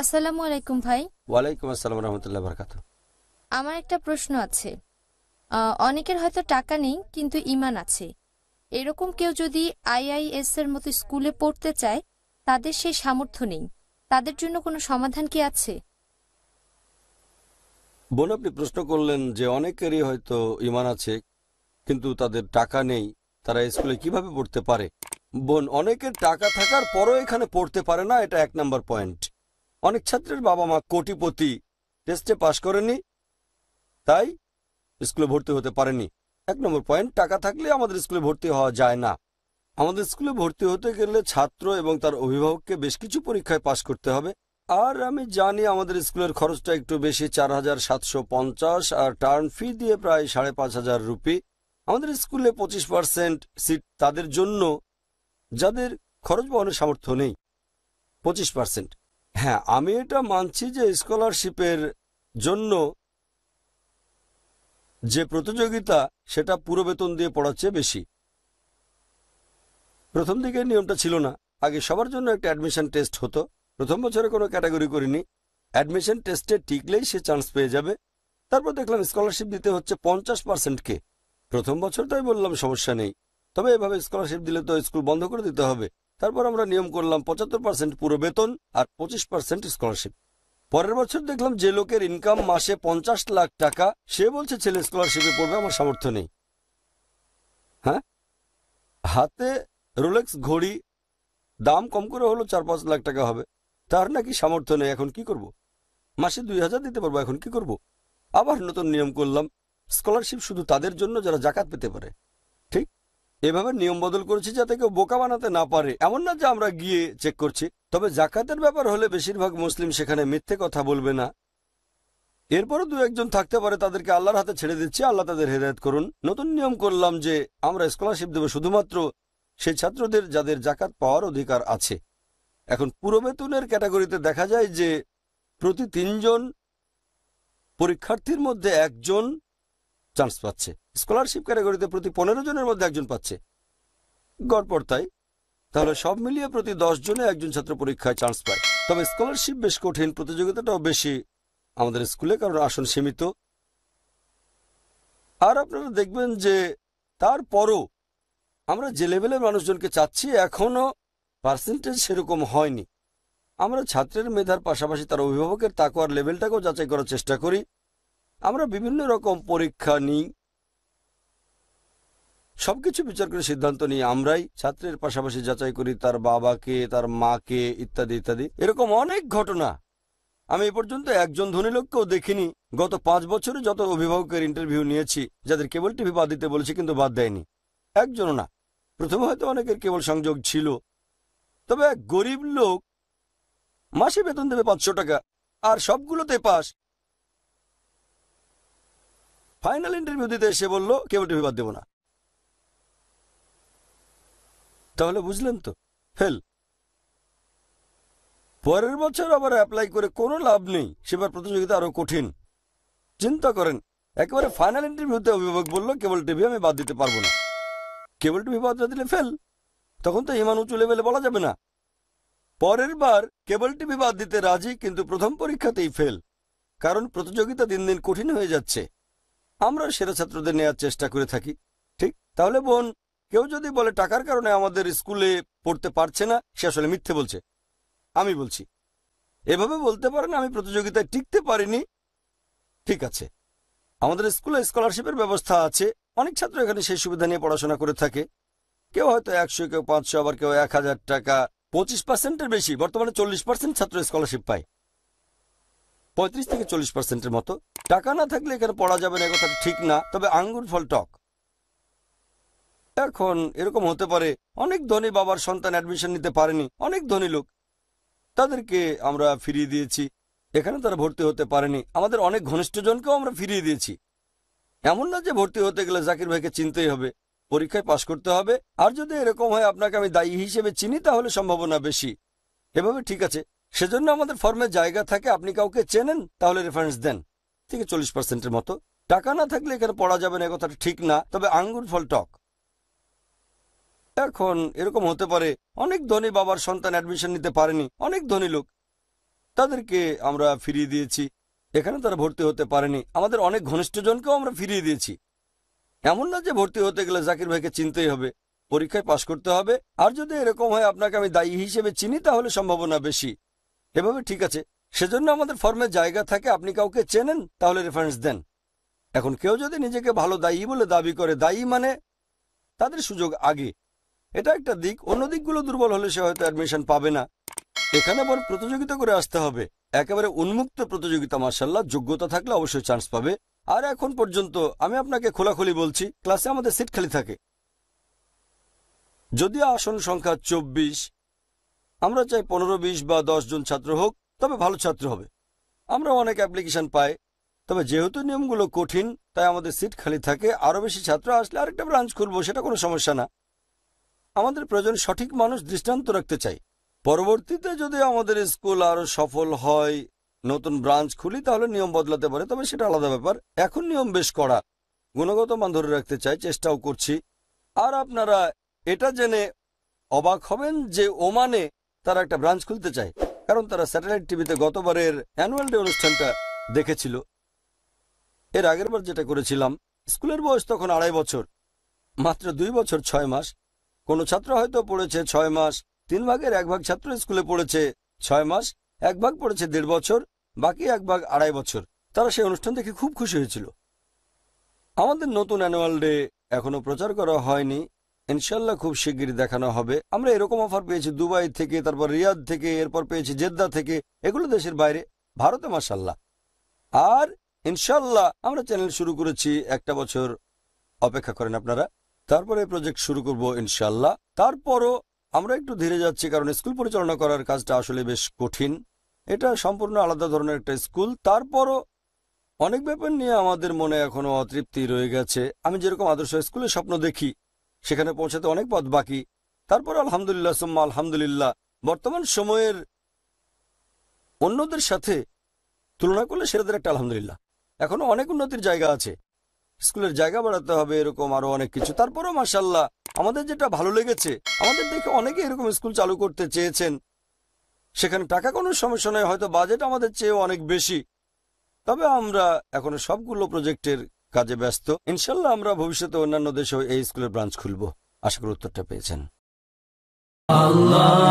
আসসালামু আলাইকুম ভাই। ওয়ালাইকুম আসসালাম রহমতুল্লাহ বরকাত আমার একটা প্রশ্ন আছে। অনেকের হয়তো টাকা নেই কিন্তু ইমান আছে। এরকম কেউ যদি আইআইএস এর মতো স্কুলে পড়তে চায় তাদের সেই সামর্থ্য নেই। তাদের জন্য কোনো সমাধান কি আছে? বোন আপনি প্রশ্ন করলেন যে অনেকেরই হয়তো ইমান আছে কিন্তু তাদের টাকা নেই তারা স্কুলে কীভাবে পড়তে পারে? বোন অনেকের টাকা থাকার পরও এখানে পড়তে পারে না এটা এক নম্বর পয়েন্ট। অনেক ছাত্রের বাবা মা কোটিপতি টেস্টে পাশ করেনি, তাই স্কুলে ভর্তি হতে পারেনি। এক নম্বর পয়েন্ট টাকা থাকলে আমাদের স্কুলে ভর্তি হওয়া যায় না। আমাদের স্কুলে ভর্তি হতে গেলে ছাত্র এবং তার অভিভাবককে বেশ কিছু পরীক্ষায় পাশ করতে হবে। আর আমি জানি আমাদের স্কুলের খরচটা একটু বেশি, চার হাজার সাতশো পঞ্চাশ, আর টার্ন ফি দিয়ে প্রায় সাড়ে পাঁচ হাজার রুপি। আমাদের স্কুলে পঁচিশ পার্সেন্ট সিট তাদের জন্য, যাদের খরচ বহনের সামর্থ্য নেই, পঁচিশ পার্সেন্ট হ্যাঁ আমি এটা মানছি যে স্কলারশিপের জন্য যে প্রতিযোগিতা, সেটা পুরো বেতন দিয়ে পড়াচ্ছে বেশি। প্রথম দিকে নিয়মটা ছিল না। আগে সবার জন্য একটা অ্যাডমিশন টেস্ট হতো। প্রথম বছরে কোনো ক্যাটাগরি করিনি। অ্যাডমিশন টেস্টে টিকলেই সে চান্স পেয়ে যাবে। তারপর দেখলাম স্কলারশিপ দিতে হচ্ছে পঞ্চাশ পার্সেন্টকে প্রথম বছর তাই বললাম সমস্যা নেই। তবে এভাবে স্কলারশিপ দিলে তো স্কুল বন্ধ করে দিতে হবে। তারপর আমরা নিয়ম করলাম পঁচাত্তর পার্সেন্ট পুরো বেতন আর পঁচিশ পার্সেন্ট স্কলারশিপ পরের বছর দেখলাম যে লোকের ইনকাম মাসে পঞ্চাশ লাখ টাকা, সে বলছে, ছেলে স্কলারশিপে পড়বে, আমার সামর্থ্য নেই। হ্যাঁ? হাতে রোলেক্স ঘড়ি, দাম কম করে হলো চার পাঁচ লাখ টাকা হবে। তার নাকি সামর্থ্য নেই, এখন কি করব? মাসে দুই হাজার দিতে পারব, এখন কি করব? আবার নতুন নিয়ম করলাম স্কলারশিপ শুধু তাদের জন্য, যারা জাকাত পেতে পারে। এভাবে নিয়ম বদল করেছি যাতে কেউ বোকা বানাতে না পারে। এমন না যে আমরা গিয়ে চেক করছি। তবে জাকাতের ব্যাপার হলে বেশিরভাগ মুসলিম সেখানে মিথ্যে কথা বলবে না। এরপরও দু একজন থাকতে পারে, তাদেরকে আল্লাহর হাতে ছেড়ে দিচ্ছি। আল্লাহ তাদের হেদায়ত করুন। নতুন নিয়ম করলাম যে আমরা স্কলারশিপ দেবো শুধুমাত্র সেই ছাত্রদের যাদের জাকাত পাওয়ার অধিকার আছে। এখন পুরো বেতনের ক্যাটাগরিতে দেখা যায় যে প্রতি তিনজন পরীক্ষার্থীর মধ্যে একজন চান্স পাচ্ছে। স্কলারশিপ ক্যাটাগরিতে প্রতি পনেরো জনের মধ্যে একজন পাচ্ছে। গড়পড় তাই। তাহলে সব মিলিয়ে প্রতি দশ জনে একজন ছাত্র পরীক্ষায় চান্স পায়। তবে স্কলারশিপ বেশ কঠিন, প্রতিযোগিতাটাও বেশি আমাদের স্কুলে, কারণ আসন সীমিত। আর আপনারা দেখবেন যে তারপরও আমরা যে লেভেলের মানুষজনকে চাচ্ছি এখনও পার্সেন্টেজ সেরকম হয়নি। আমরা ছাত্রের মেধার পাশাপাশি তার অভিভাবকের তাকওয়ার লেভেলটাকেও যাচাই করার চেষ্টা করি। আমরা বিভিন্ন রকম পরীক্ষা নিই। সবকিছু বিচার করে সিদ্ধান্ত নিই, আমরাই ছাত্রের পাশাপাশি যাচাই করি তার বাবাকে, তার মাকে ইত্যাদি ইত্যাদি। এরকম অনেক ঘটনা। আমি এ পর্যন্ত একজন ধনী লোককেও দেখিনি। গত পাঁচ বছরে যত অভিভাবকের ইন্টারভিউ নিয়েছি, যাদের কেবল টিভি বাদ দিতে বলেছি কিন্তু বাদ দেয়নি, একজনও না। প্রথমে হয়তো অনেকের কেবল সংযোগ ছিল। তবে এক গরিব লোক মাসে বেতন দেবে পাঁচশো টাকা, আর সবগুলোতে পাস। ফাইনাল ইন্টারভিউ দিতে এসে বলল কেবল টিভি বাদ দেবো না। তাহলে বুঝলেন তো ফেল পরের বছর আবার অ্যাপ্লাই করে কোনো লাভ নেই, সেবার প্রতিযোগিতা আরও কঠিন। চিন্তা করেন, একেবারে ফাইনাল ইন্টারভিউতে অভিভাবক বলল, কেবল টিভি আমি বাদ দিতে পারব না। কেবল টিভি বাদ না দিলে ফেল তখন তো ইমান উঁচু লেভেলে বলা যাবে না। পরের বার কেবল টিভি বাদ দিতে রাজি, কিন্তু প্রথম পরীক্ষাতেই ফেল কারণ প্রতিযোগিতা দিন দিন কঠিন হয়ে যাচ্ছে। আমরা সেরা ছাত্রদের নেওয়ার চেষ্টা করে থাকি, ঠিক? তাহলে বোন, কেউ যদি বলে টাকার কারণে আমাদের স্কুলে পড়তে পারছে না, সে আসলে মিথ্যে বলছে। আমি বলছি। এভাবে বলতে পারেন, আমি প্রতিযোগিতায় টিকতে পারিনি। ঠিক আছে। আমাদের স্কুলে স্কলারশিপের ব্যবস্থা আছে। অনেক ছাত্র এখানে সেই সুবিধা নিয়ে পড়াশোনা করে থাকে। কেউ হয়তো একশো, কেউ পাঁচশো, আবার কেউ এক হাজার টাকা, পঁচিশ পার্সেন্টের বেশি, বর্তমানে চল্লিশ পার্সেন্ট ছাত্র স্কলারশিপ পায়। পঁয়ত্রিশ থেকে চল্লিশ পার্সেন্টের মতো। টাকা না থাকলে এখানে পড়া যাবে না কথা ঠিক না, তবে আঙ্গুর ফল টক। এখন এরকম হতে পারে, অনেক ধনী বাবার সন্তান অ্যাডমিশন নিতে পারেনি, অনেক ধনী লোক। তাদেরকে আমরা ফিরিয়ে দিয়েছি। এখানে তারা ভর্তি হতে পারেনি। আমাদের অনেক ঘনিষ্ঠজনকেও আমরা ফিরিয়ে দিয়েছি। এমন না যে ভর্তি হতে গেলে জাকির ভাইকে চিনতেই হবে। পরীক্ষায় পাশ করতে হবে। আর যদি এরকম হয়, আপনাকে আমি দায়ী হিসেবে চিনি, তাহলে সম্ভাবনা বেশি। এভাবে ঠিক আছে। সেজন্য আমাদের ফর্মে জায়গা থাকে, আপনি কাউকে চেনেন, তাহলে রেফারেন্স দেন। থেকে চল্লিশ পার্সেন্টের মতো। টাকা না থাকলে এখানে পড়া যাবে না কথাটা ঠিক না, তবে আঙ্গুর ফল টক। এখন এরকম হতে পারে, অনেক ধনী বাবার সন্তান অ্যাডমিশন নিতে পারেনি, অনেক ধনী লোক। তাদেরকে আমরা ফিরিয়ে দিয়েছি। এখানে তারা ভর্তি হতে পারেনি। আমাদের অনেক ঘনিষ্ঠজনকেও আমরা ফিরিয়ে দিয়েছি। এমন না যে ভর্তি হতে গেলে জাকির ভাইকে চিনতেই হবে। পরীক্ষায় পাশ করতে হবে। আর যদি এরকম হয়, আপনাকে আমি দায়ী হিসেবে চিনি, তাহলে সম্ভাবনা বেশি। এভাবে ঠিক আছে। সেজন্য আমাদের ফর্মে জায়গা থাকে, আপনি কাউকে চেনেন, তাহলে রেফারেন্স দেন। এখন কেউ যদি নিজেকে ভালো দায়ী বলে দাবি করে, দায়ী মানে তাদের সুযোগ আগে। এটা একটা দিক। অন্য দিকগুলো দুর্বল হলে সে হয়তো অ্যাডমিশন পাবে না। এখানে বড় প্রতিযোগিতা করে আসতে হবে। একেবারে উন্মুক্ত প্রতিযোগিতা মার্শাল্লাহ যোগ্যতা থাকলে অবশ্যই চান্স পাবে। আর এখন পর্যন্ত আমি আপনাকে খোলাখুলি বলছি ক্লাসে আমাদের সিট খালি থাকে। যদি আসন সংখ্যা চব্বিশ আমরা চাই পনেরো, বিশ বা দশ জন ছাত্র হোক, তবে ভালো ছাত্র হবে। আমরা অনেক অ্যাপ্লিকেশন পাই, তবে যেহেতু নিয়মগুলো কঠিন, তাই আমাদের সিট খালি থাকে আরও বেশি ছাত্র আসলে আরেকটা ব্রাঞ্চ খুলবো, সেটা কোনো সমস্যা না। আমাদের প্রয়োজন সঠিক মানুষ দৃষ্টান্ত রাখতে চাই। পরবর্তীতে যদি আমাদের স্কুল আরও সফল হয়, নতুন ব্রাঞ্চ খুলি, তাহলে নিয়ম বদলাতে পারে, তবে সেটা আলাদা ব্যাপার। এখন নিয়ম বেশ করা গুণগত মান ধরে রাখতে চাই, চেষ্টাও করছি। আর আপনারা এটা জেনে অবাক হবেন যে ওমানে তারা একটা ব্রাঞ্চ খুলতে চায়, কারণ তারা স্যাটেলাইট টিভিতে গতবারের অ্যানুয়াল ডে অনুষ্ঠানটা দেখেছিল। এর আগের বার যেটা করেছিলাম, স্কুলের বয়স তখন আড়াই বছর, মাত্র দুই বছর ছয় মাস। কোনো ছাত্র হয়তো পড়েছে ছয় মাস, তিন ভাগের এক ভাগ ছাত্র স্কুলে পড়েছে ছয় মাস, এক ভাগ পড়েছে দেড় বছর, বাকি এক ভাগ আড়াই বছর। তারা সেই অনুষ্ঠান দেখে খুব খুশি হয়েছিল। আমাদের নতুন অ্যানুয়াল ডে এখনও প্রচার করা হয়নি। ইনশাল্লাহ খুব শিগগিরই দেখানো হবে। আমরা এরকম অফার পেয়েছি দুবাই থেকে, তারপর রিয়াদ থেকে, এরপর পেয়েছি জেদ্দা থেকে। এগুলো দেশের বাইরে। ভারতে মাসাল্লাহ আর ইনশাল্লাহ আমরা চ্যানেল শুরু করেছি একটা বছর। অপেক্ষা করেন আপনারা। তারপরে প্রজেক্ট শুরু করব ইনশাল্লাহ। তারপরও আমরা একটু ধীরে যাচ্ছি, কারণ স্কুল পরিচালনা করার কাজটা আসলে বেশ কঠিন। এটা সম্পূর্ণ আলাদা ধরনের একটা স্কুল তারপরও অনেক ব্যাপার নিয়ে আমাদের মনে এখনও অতৃপ্তি রয়ে গেছে। আমি যেরকম আদর্শ স্কুলের স্বপ্ন দেখি সেখানে পৌঁছাতে অনেক পথ বাকি। তারপর আলহামদুলিল্লাহ, সুম্মা আলহামদুলিল্লাহ। বর্তমান সময়ের অন্যদের সাথে তুলনা করলে সেটাদের একটা আলহামদুলিল্লাহ। এখনও অনেক উন্নতির জায়গা আছে। স্কুলের জায়গা বাড়াতে হবে, এরকম আরও অনেক কিছু। তারপরও মাসাল্লাহ আমাদের যেটা ভালো লেগেছে, আমাদের দেখে অনেকে এরকম স্কুল চালু করতে চেয়েছেন। সেখানে টাকা কোনো সমস্যা নয় হয়তো বাজেট আমাদের চেয়ে অনেক বেশি। তবে আমরা এখনও সবগুলো প্রজেক্টের কাজে ব্যস্ত। ইনশাল্লাহ আমরা ভবিষ্যতে অন্যান্য দেশেও এই স্কুলের ব্রাঞ্চ খুলব। আশা করি উত্তরটা পেয়েছেন। Allahu